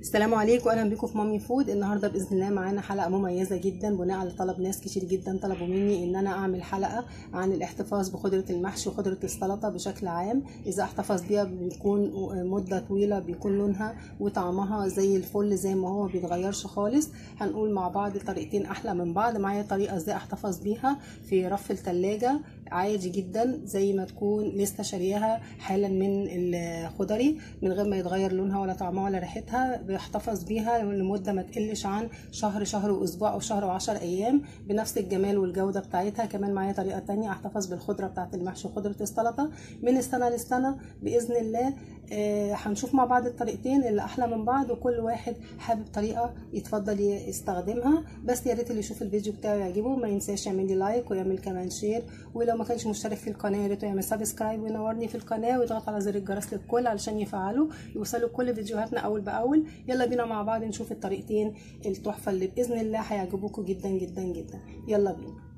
السلام عليكم واهلا بكم في مامي فود. النهارده بإذن الله معانا حلقة مميزة جدا بناء على طلب ناس كتير جدا طلبوا مني إن أنا أعمل حلقة عن الاحتفاظ بخضره المحشي وخضره السلطة بشكل عام. إذا احتفظ بيها بيكون مدة طويلة بيكون لونها وطعمها زي الفل زي ما هو بيتغيرش خالص. هنقول مع بعض طريقتين أحلى من بعض. معايا طريقة إزاي أحتفظ بيها في رف التلاجة. عادي جدا زي ما تكون لسه شارياها حالا من الخضري من غير ما يتغير لونها ولا طعمها ولا ريحتها. بيحتفظ بيها لمدة ما تقلش عن شهر شهر وأسبوع أو شهر وعشر أيام بنفس الجمال والجودة بتاعتها. كمان معايا طريقة تانية أحتفظ بالخضرة بتاعت المحشي وخضرة السلطة. من السنة للسنة بإذن الله آه هنشوف مع بعض الطريقتين اللي أحلى من بعض وكل واحد حابب طريقة يتفضل يستخدمها. بس يا ريت اللي يشوف الفيديو بتاعه يعجبه ما ينساش يعمل لي like ويعمل كمان share. ولو ما كانش مشترك في القناة يا ريت يعمل subscribe وينورني في القناة ويضغط على زر الجرس للكل علشان يفعلوا يوصلوا كل فيديوهاتنا أول بأول. يلا بينا مع بعض نشوف الطريقتين التحفة اللي بإذن الله هيعجبوكم جدا جدا جدا. يلا بينا.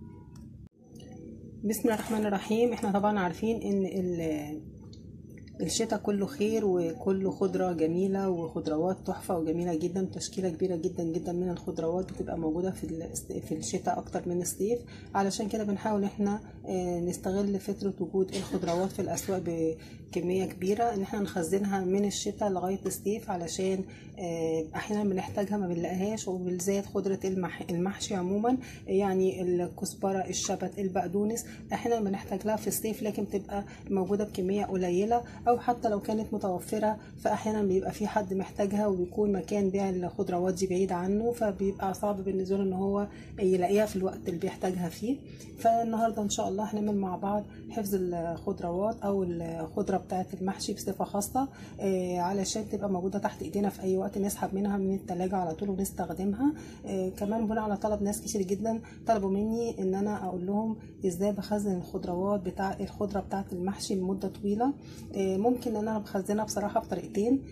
بسم الله الرحمن الرحيم. إحنا طبعا عارفين إن الشتاء كله خير وكله خضرة جميلة وخضروات تحفة وجميلة جدا تشكيلة كبيرة جدا جدا من الخضروات بتبقى موجودة في في الشتاء أكتر من الصيف. علشان كده بنحاول إحنا نستغل فترة وجود الخضروات في الأسواق بكمية كبيرة إن إحنا نخزنها من الشتاء لغاية الصيف علشان أحيانا بنحتاجها ما بنلاقيهاش وبالذات خضرة المحشي عموما يعني الكزبرة الشبت البقدونس أحيانا بنحتاج لها في الصيف لكن بتبقى موجودة بكمية قليلة أو حتى لو كانت متوفرة فأحيانا بيبقى في حد محتاجها وبيكون مكان بيع الخضروات دي بعيد عنه فبيبقى صعب بالنسبة له إن هو يلاقيها في الوقت اللي بيحتاجها فيه. فالنهاردة إن شاء الله هنعمل مع بعض حفظ الخضروات أو الخضرة بتاعه المحشي بصفة خاصة علشان تبقى موجودة تحت إيدينا في أي وقت نسحب منها من التلاجة على طول ونستخدمها. كمان بناء على طلب ناس كتير جدا طلبوا مني إن أنا أقول لهم إزاي بخزن الخضروات بتاع الخضرة بتاعه المحشي لمدة طويلة. ممكن إن أنا بخزنها بصراحة بطريقتين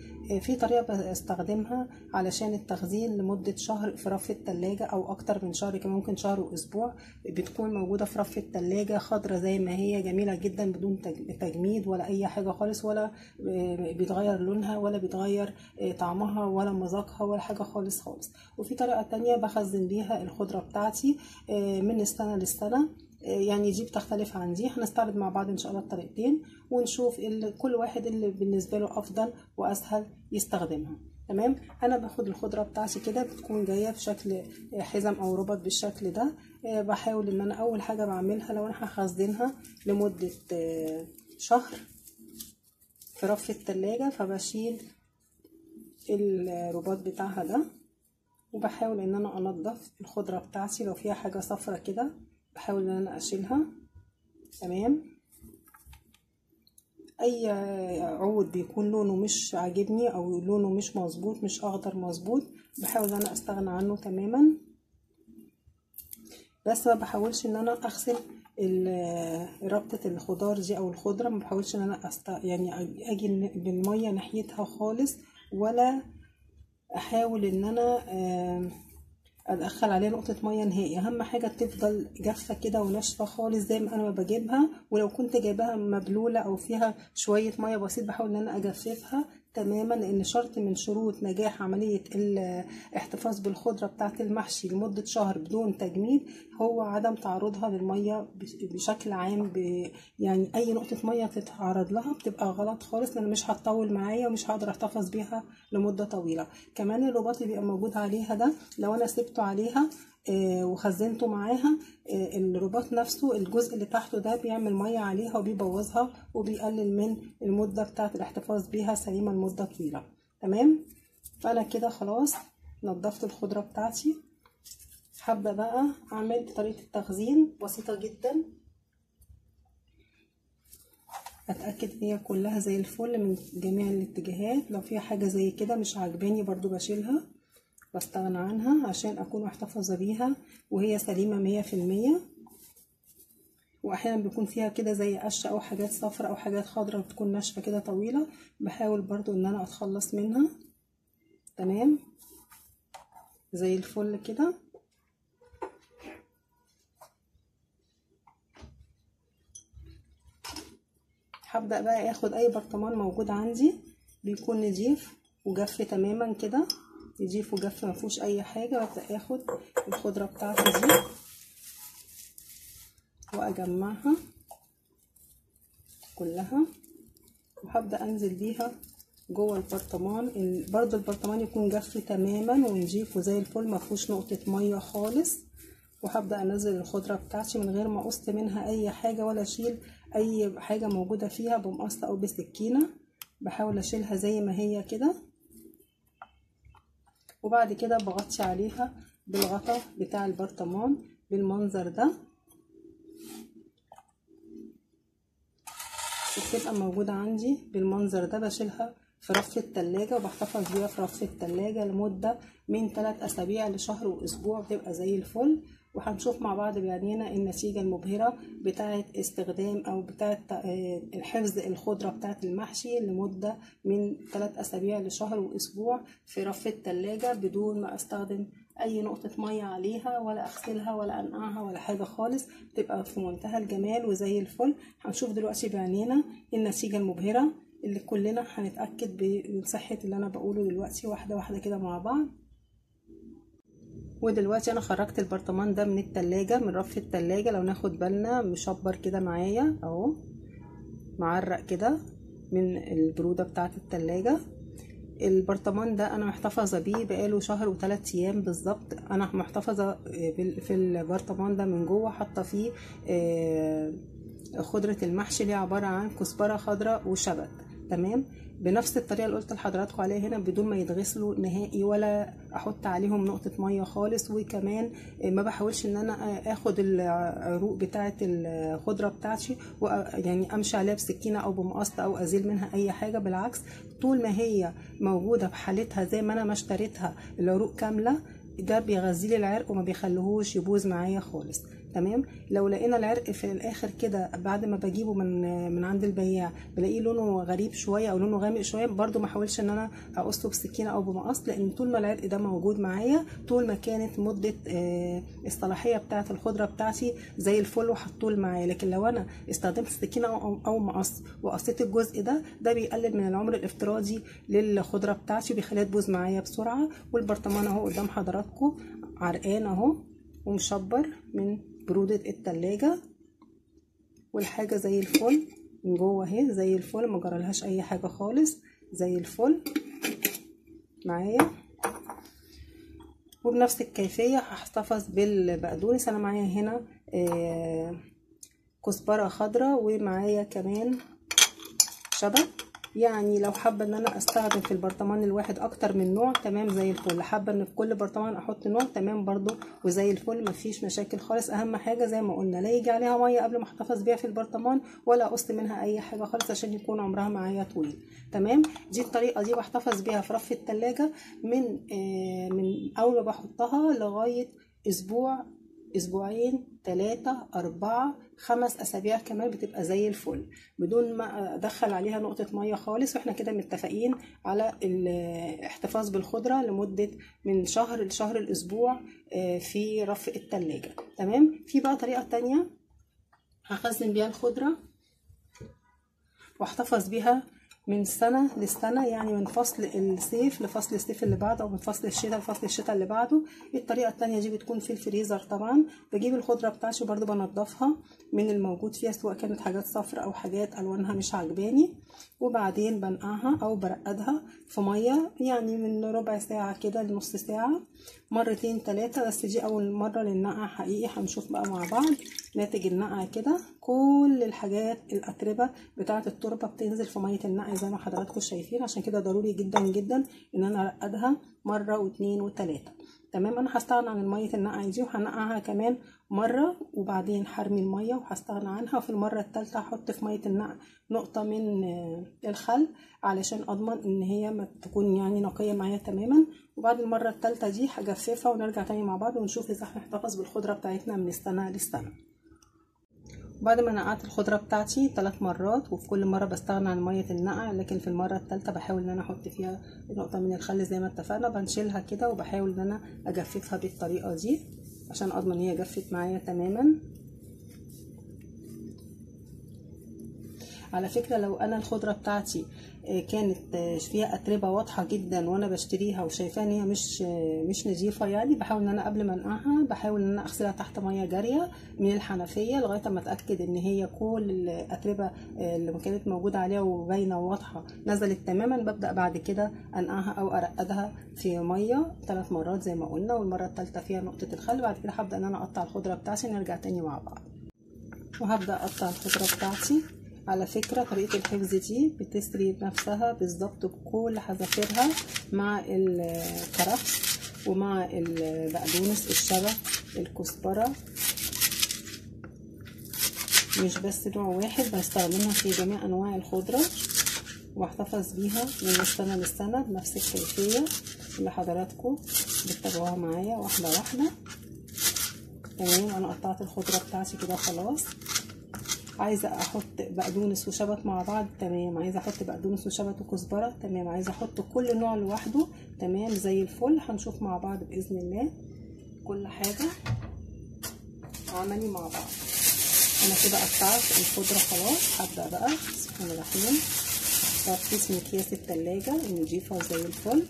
في طريقة بستخدمها علشان التخزين لمدة شهر في رف التلاجة أو أكتر من شهر كمان ممكن شهر وأسبوع. بتكون موجودة في رف التلاجة خضرة زي ما هي جميلة جدا بدون تجميد ولا أي حاجة. خالص ولا بيتغير لونها ولا بيتغير طعمها ولا مذاقها ولا حاجة خالص خالص. وفي طريقة تانية بخزن بيها الخضرة بتاعتي من السنة للسنه يعني دي بتختلف عن دي هنستعرض مع بعض إن شاء الله الطريقتين ونشوف كل واحد اللي بالنسبة له أفضل وأسهل يستخدمها. تمام؟ أنا باخد الخضرة بتاعتي كده بتكون جاية في شكل حزم أو ربط بالشكل ده. بحاول إن أنا أول حاجة بعملها لو أنا هخزنها لمدة شهر في رف التلاجة فبشيل الرباط بتاعها ده وبحاول إن أنا أنضف الخضرة بتاعتي. لو فيها حاجة صفرة كده بحاول إن أنا أشيلها. تمام؟ أي عود بيكون لونه مش عاجبني أو لونه مش مظبوط مش أخضر مظبوط بحاول إن أنا أستغنى عنه تماما. بس ما بحاولش إن أنا أغسل ربطة الخضار دي أو الخضرة ما بحاولش إن أنا أست... يعني أجي بالمية ناحيتها خالص ولا أحاول إن أنا أدخل عليها نقطة مية نهائي. أهم حاجة تفضل جافة كده وناشفة خالص زي ما أنا ما بجيبها ولو كنت جايباها مبلولة أو فيها شوية مية بسيط بحاول إن أنا أجففها تماما لأن شرط من شروط نجاح عملية الاحتفاظ بالخضرة بتاعة المحشي لمدة شهر بدون تجميد هو عدم تعرضها للمية بشكل عام ب يعني أي نقطة مية تتعرض لها بتبقى غلط خالص لأن مش هتطول معايا ومش هقدر أحتفظ بيها لمدة طويلة. كمان الرباط اللي بيبقى موجود عليها ده لو أنا سبته عليها وخزنته معاها آه الرباط نفسه الجزء اللي تحته ده بيعمل مية عليها وبيبوظها وبيقلل من المدة بتاعة الاحتفاظ بيها سليمه لمده طويلة. تمام؟ فأنا كده خلاص نضفت الخضرة بتاعتي. هبدأ بقى أعمل طريقة التخزين بسيطة جدا. أتأكد إن هي كلها زي الفل من جميع الاتجاهات. لو فيها حاجة زي كده مش عاجباني برضو بشيلها. بستغنى عنها عشان أكون محتفظة بيها وهي سليمة مية في المية. وأحيانا بيكون فيها كده زي قشة أو حاجات صفرة أو حاجات خضرة بتكون ناشفة كده طويلة. بحاول برضو إن أنا أتخلص منها. تمام؟ زي الفل كده. هبدأ بقى أخد أي برطمان موجود عندي. بيكون نضيف وجف تماما كده. يضيفوا جف ما فيهوش اي حاجة وابدا اخد الخضرة بتاعتي دي واجمعها كلها. وهبدأ انزل بيها جوه البرطمان برضو البرطمان يكون جف تماما ونضيفه زي الفل ما فيهوش نقطة مية خالص. وهبدأ انزل الخضرة بتاعتي من غير ما اقص منها أي حاجة ولا أشيل أي حاجة موجودة فيها بمقص أو بسكينة بحاول أشيلها زي ما هي كده. وبعد كده بغطي عليها بالغطا بتاع البرطمان بالمنظر ده. وبتبقى موجودة عندي بالمنظر ده بشيلها في رف التلاجة وبحتفظ بيها في رف التلاجة لمدة من 3 أسابيع لشهر وأسبوع بتبقى زي الفل. وهنشوف مع بعض بعينينا النتيجة المبهرة بتاعة استخدام أو بتاعة حفظ الخضرة بتاعة المحشي لمدة من 3 أسابيع لشهر وأسبوع في رف التلاجة بدون ما أستخدم أي نقطة مية عليها ولا أغسلها ولا أنقعها ولا حاجة خالص. بتبقى في منتهى الجمال وزي الفل. هنشوف دلوقتي بعينينا النتيجة المبهرة. اللي كلنا هنتأكد بصحة اللي أنا بقوله دلوقتي واحدة واحدة كده مع بعض. ودلوقتي أنا خرجت البرطمان ده من التلاجة من رف التلاجة. لو ناخد بالنا مشبر كده معايا أهو معرق كده من البرودة بتاعة التلاجة. البرطمان ده أنا محتفظة بيه بقاله شهر وثلاث أيام بالظبط. أنا محتفظة في البرطمان ده من جوه حاطة فيه خضرة المحشي. اللي عبارة عن كزبرة خضراء وشبت. تمام؟ بنفس الطريقة اللي قلت لحضراتكم عليها هنا بدون ما يتغسلوا نهائي ولا أحط عليهم نقطة مية خالص. وكمان ما بحاولش إن أنا آخد العروق بتاعة الخضرة بتاعتي يعني أمشي عليها بسكينة أو بمقص أو أزيل منها أي حاجة. بالعكس طول ما هي موجودة بحالتها زي ما أنا ما اشتريتها العروق كاملة ده بيغذي العرق وما بيخليهوش يبوظ معايا خالص. تمام؟ لو لقينا العرق في الآخر كده بعد ما بجيبه من من عند البياع بلاقيه لونه غريب شوية أو لونه غامق شوية برده ما احاولش إن أنا أقصه بسكينة أو بمقص لأن طول ما العرق ده موجود معايا طول ما كانت مدة الصلاحية بتاعة الخضرة بتاعتي زي الفل وهتطول معايا. لكن لو أنا استخدمت سكينة أو أو مقص وقصيت الجزء ده ده بيقلل من العمر الافتراضي للخضرة بتاعتي وبيخليها تبوظ معايا بسرعة. والبرطمان أهو قدام حضراتكم عرقان أهو ومشبر من برودة التلاجة والحاجة زي الفل من جوه اهي زي الفل ما جرالهاش أي حاجة خالص زي الفل. معايا؟ وبنفس الكيفية هحتفظ بالبقدونس. أنا معايا هنا آه كزبرة خضراء ومعايا كمان شبت. يعني لو حابة إن أنا أستخدم في البرطمان الواحد أكتر من نوع تمام زي الفل. حابة إن في كل برطمان أحط نوع تمام برضو وزي الفل مفيش مشاكل خالص. أهم حاجة زي ما قلنا لا يجي عليها مية قبل ما أحتفظ بيها في البرطمان ولا أقص منها أي حاجة خالص عشان يكون عمرها معايا طويل. تمام؟ دي الطريقة دي بحتفظ بيها في رف التلاجة من آه من أول ما بحطها لغاية أسبوع أسبوعين ثلاثة أربعة خمس أسابيع كمان بتبقى زي الفل. بدون ما أدخل عليها نقطة مية خالص وإحنا كده متفقين على الاحتفاظ بالخضرة لمدة من شهر لشهر الأسبوع في رف التلاجة. تمام؟ في بقى طريقة تانية. هخزن بيها الخضرة وأحتفظ بيها من سنة لسنة يعني من فصل الصيف لفصل الصيف اللي بعده أو من فصل الشتاء لفصل الشتاء اللي بعده. الطريقة التانية دي بتكون في الفريزر طبعا. بجيب الخضرة بتاعتي برضو بنضفها من الموجود فيها سواء كانت حاجات صفرا أو حاجات ألوانها مش عجباني وبعدين بنقعها أو برقدها في مية يعني من ربع ساعة كده لنص ساعة. مرتين تلاتة. بس دي أول مرة للنقع حقيقي. هنشوف بقى مع بعض ناتج النقع كده. كل الحاجات الأتربة بتاعة التربة بتنزل في مية النقع زي ما حضراتكم شايفين. عشان كده ضروري جدا جدا إن أنا أرقدها مرة واتنين وتلاتة. تمام أنا هستغنى عن ميه النقع دي وهنقعها كمان مرة وبعدين هرمي المية وهستغنى عنها وفي المرة الثالثه هحط في مية النقع نقطة من الخل علشان أضمن إن هي ما تكون يعني نقية معايا تماما. وبعد المرة الثالثه دي هجففها ونرجع تاني مع بعض ونشوف إزاي هنحتفظ بالخضرة بتاعتنا من السنة للسنه بعد ما نقعت الخضرة بتاعتي ثلاث مرات وفي كل مرة بستغنى عن مية النقع لكن في المرة الثالثه بحاول إن أنا أحط فيها نقطة من الخل زي ما اتفقنا بنشيلها كده وبحاول إن أنا أجففها بالطريقة دي. عشان أضمن هي جفت معايا تماما. على فكرة لو أنا الخضرة بتاعتي كانت فيها أتربة واضحة جدا وأنا بشتريها وشايفاها إن هي مش مش نظيفة يعني بحاول إن أنا قبل ما أنقعها بحاول إن أنا أغسلها تحت مية جارية من الحنفية لغاية اما أتأكد إن هي كل الأتربة اللي كانت موجودة عليها وباينة وواضحة نزلت تماما. ببدأ بعد كده أنقعها أو أرقدها في مية ثلاث مرات زي ما قلنا والمرة الثالثه فيها نقطة الخل. بعد كده هبدأ إن أنا أقطع الخضرة بتاعتي نرجع تاني مع بعض. وهبدأ أقطع الخضرة بتاعتي. على فكرة طريقة الحفظ دي بتسري نفسها بالظبط بكل حذافيرها مع الكرفس ومع البقدونس الشبت الكزبرة. مش بس نوع واحد بستخدمها في جميع أنواع الخضرة واحتفظ بيها من السنة للسنة بنفس الكيفية اللي حضراتكم بتتابعوها معايا واحدة واحدة. تمام أنا قطعت الخضرة بتاعتي كده خلاص عايزة أحط بقدونس وشبت مع بعض تمام. عايزة أحط بقدونس وشبت وكزبرة تمام. عايزة أحط كل نوع لوحده تمام. زي الفل. هنشوف مع بعض بإذن الله. كل حاجة عملي مع بعض. أنا كده قطعت الخضرة خلاص. هبدأ بقى. بسم الله الرحمن في كيس من أكياس التلاجة. نضيفها زي الفل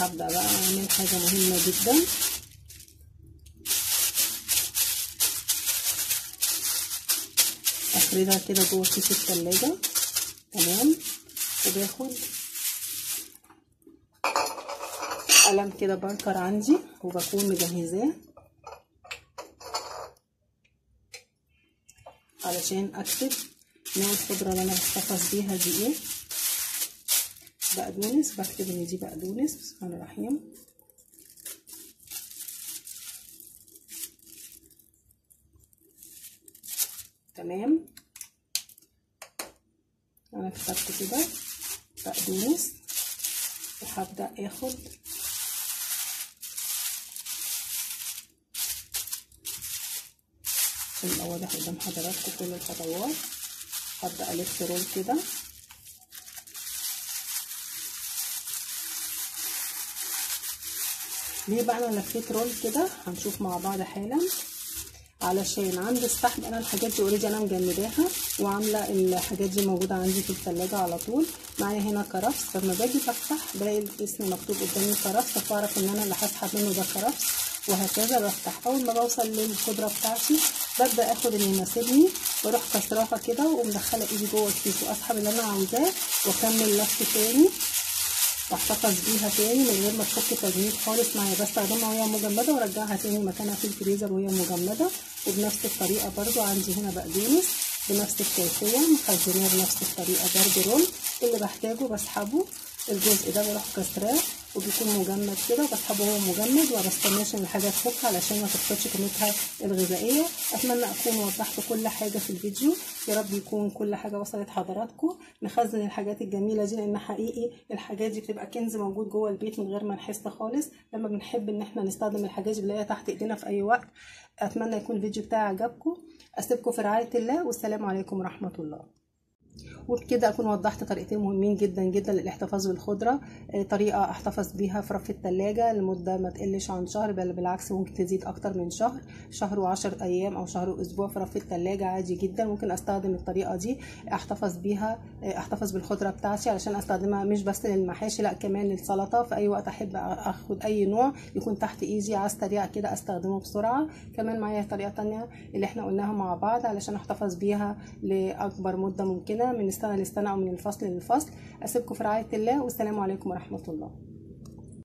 هبدأ بقى أعمل حاجة مهمة جدا. أفردها كده جوه كيس التلاجة. تمام. وباخد قلم كده باركر عندي وبكون مجهزاه علشان أكتب نوع الخضرة اللي أنا بحتفظ بيها دي إيه. بقدونس. بكتب إن دي بقدونس. بسم الله الرحمن تمام؟ أنا كتبت كده. بقدونس وهبدأ آخد. واضح قدام حضراتكم كل الخطوات. هبدأ ألف roll كده. ليه بقى أنا لفيت roll كده؟ هنشوف مع بعض حالا. علشان عند السحب أنا الحاجات دي already أنا مجمداها وعاملة الحاجات دي موجودة عندي في الثلاجه على طول. معايا هنا كرفس لما باجي بفتح بلاقي الاسم مكتوب قدامي كرفس فبعرف إن أنا اللي هسحب منه ده كرفس وهكذا. بفتح أول ما بوصل للخضره بتاعتي ببدأ آخد اللي يناسبني وأروح كسراها كده ومدخلة إيدي جوه الكيس وأسحب اللي أنا عاوزاه وأكمل لف تاني. واحتفظ بيها تاني من غير ما تفك تجميد خالص معايا بستخدمها وهي مجمدة وارجعها تاني مكانها في الفريزر وهي مجمدة. وبنفس الطريقة برضو عندي هنا بقدونس بنفس الكيفية مخزناه بنفس الطريقة برضو رول. اللي بحتاجه بسحبه الجزء ده بروح كسراه. وبيكون مجمد كده وبسحبه هو مجمد وما بستناش ان الحاجة تفك علشان ما تفقدش قيمتها الغذائية. أتمنى أكون وضحت كل حاجة في الفيديو. يا رب يكون كل حاجة وصلت حضراتكم. نخزن الحاجات الجميلة دي لأن حقيقي. الحاجات دي بتبقى كنز موجود جوه البيت من غير ما نحس خالص. لما بنحب إن إحنا نستخدم الحاجات دي بنلاقيها تحت إيدينا في أي وقت. أتمنى يكون الفيديو بتاعي عجبكم. أسيبكم في رعاية الله. والسلام عليكم ورحمة الله. وبكده أكون وضحت طريقتين مهمين جدا جدا للاحتفاظ بالخضرة. طريقة أحتفظ بيها في رف الثلاجه لمدة ما تقلش عن شهر بل بالعكس ممكن تزيد أكتر من شهر شهر وعشر أيام أو شهر وأسبوع في رف الثلاجه عادي جدا. ممكن أستخدم الطريقة دي أحتفظ بيها أحتفظ بالخضرة بتاعتي علشان أستخدمها مش بس للمحاشي لأ كمان للسلطة. في أي وقت أحب آخد أي نوع يكون تحت إيدي على السريع كده أستخدمه بسرعة. كمان معايا طريقة تانية اللي إحنا قلناها مع بعض علشان أحتفظ بيها لأكبر مدة ممكنة من السنة للسنه أو من الفصل للفصل. أسيبكم في رعاية الله والسلام عليكم ورحمة الله.